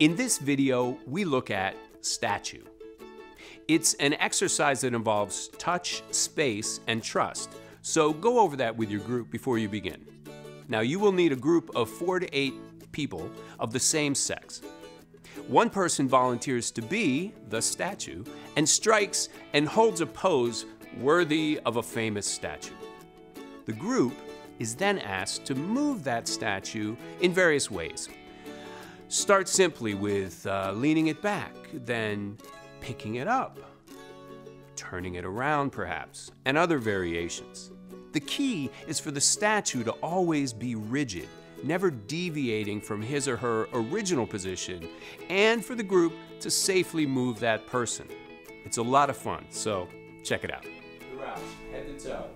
In this video, we look at statue. It's an exercise that involves touch, space, and trust, so go over that with your group before you begin. Now, you will need a group of four to eight people of the same sex. One person volunteers to be the statue and strikes and holds a pose worthy of a famous statue. The group is then asked to move that statue in various ways. Start simply with uh, leaning it back, then picking it up, turning it around perhaps, and other variations. The key is for the statue to always be rigid, never deviating from his or her original position, and for the group to safely move that person. It's a lot of fun, so check it out. head to toe.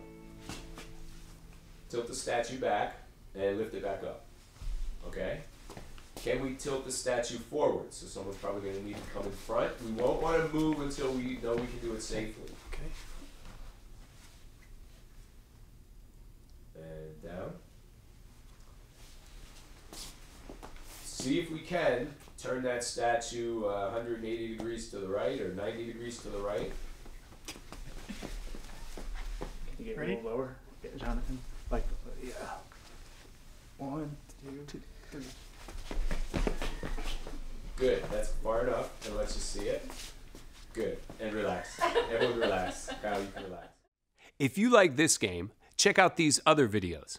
Tilt the statue back and lift it back up. Okay? Can we tilt the statue forward? So someone's probably going to need to come in front. We won't want to move until we know we can do it safely. Okay. And down. See if we can turn that statue uh, 180 degrees to the right or 90 degrees to the right. Can you get Ready? a little lower, Jonathan? Like, yeah. Good. That's far enough. And let's just see it. Good. And relax. Everyone relax. Kyle, you can relax. If you like this game, check out these other videos.